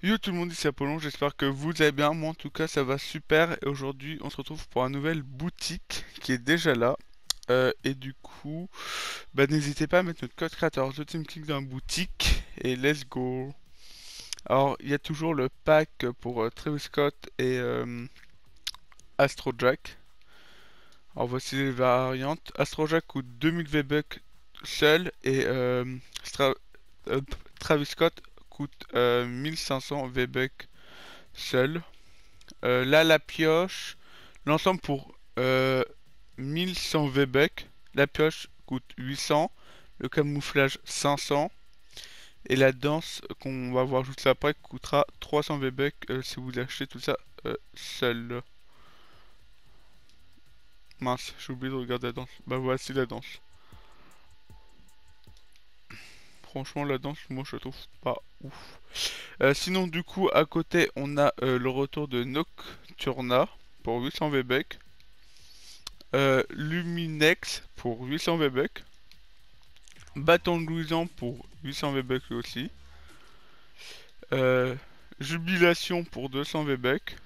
Yo tout le monde, ici Apollon, j'espère que vous allez bien, moi en tout cas ça va super. Et aujourd'hui on se retrouve pour une nouvelle boutique qui est déjà là. Euh, et du coup, bah, n'hésitez pas à mettre notre code créateur The Team King dans la boutique et let's go. Alors il y a toujours le pack pour euh, Travis Scott et euh, Astro Jack. Alors voici les variantes, Astro Jack coûte 2000 V-Bucks seul et euh, Travis Scott coûte euh, 1500 V-Bucks seul. Euh, là, la pioche, l'ensemble pour euh, 1100 V-Bucks. La pioche coûte 800, le camouflage 500. Et la danse qu'on va voir juste après coûtera 300 V-Bucks euh, si vous achetez tout ça euh, seul. Mince, j'ai oublié de regarder la danse. Bah voici la danse. Franchement, la danse, moi je trouve pas ouf. Euh, sinon, du coup, à côté, on a euh, le retour de Nocturna pour 800 V-Bucks. Euh, Luminex pour 800 V-Bucks. Bâton de Louisan pour 800 V-Bucks aussi. Jubilation pour 200 V-Bucks.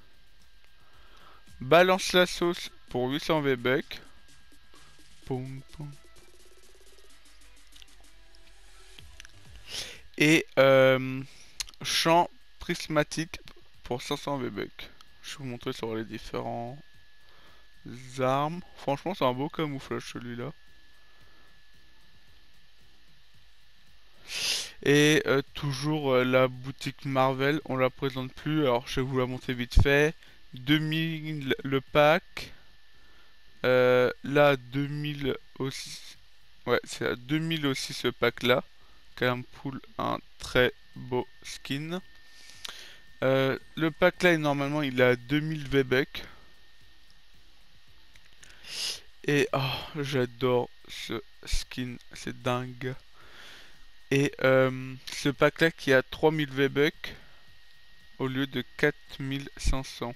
Balance la sauce pour 800 V-Bucks. Poum, poum. Et euh, champ prismatique pour 500 V-Bucks. Je vais vous montrer sur les différents armes. Franchement, c'est un beau camouflage celui-là. Et euh, toujours euh, la boutique Marvel, on la présente plus. Alors, je vais vous la montrer vite fait. 2000 le pack. Là, 2000 aussi. Ouais, c'est à 2000 aussi ce pack-là. Pool, un très beau skin. Euh, le pack là, normalement, il a 2000 V-Bucks. Et oh, j'adore ce skin, c'est dingue. Et euh, ce pack là qui a 3000 V-Bucks au lieu de 4500.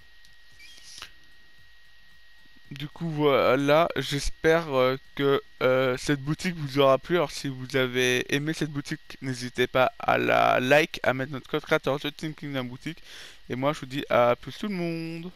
Du coup voilà, j'espère euh, que euh, cette boutique vous aura plu. Alors si vous avez aimé cette boutique, n'hésitez pas à la like, à mettre notre code créateur The Team boutique. Et moi je vous dis à plus tout le monde.